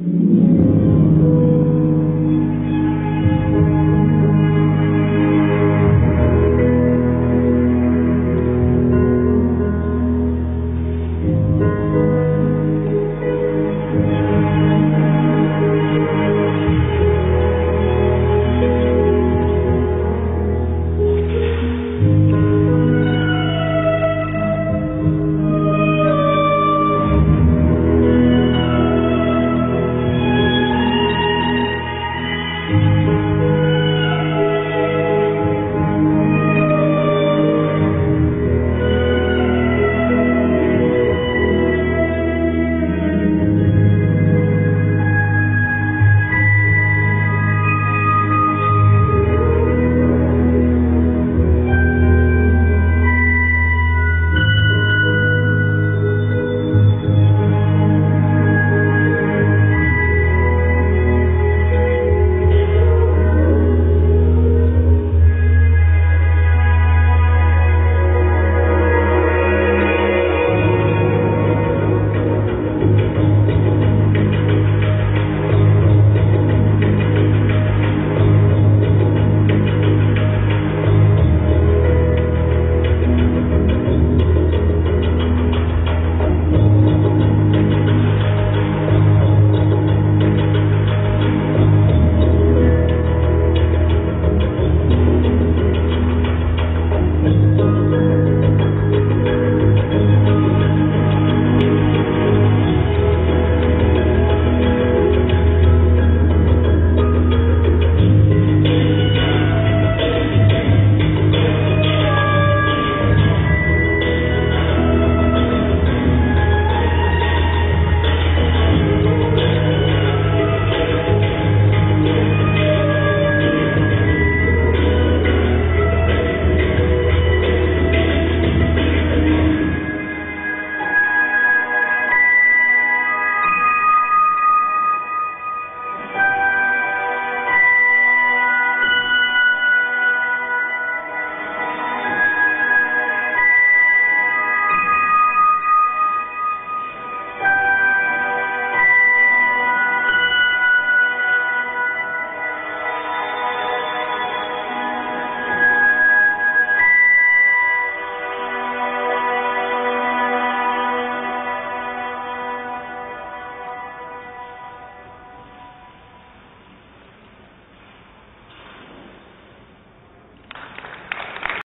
うん。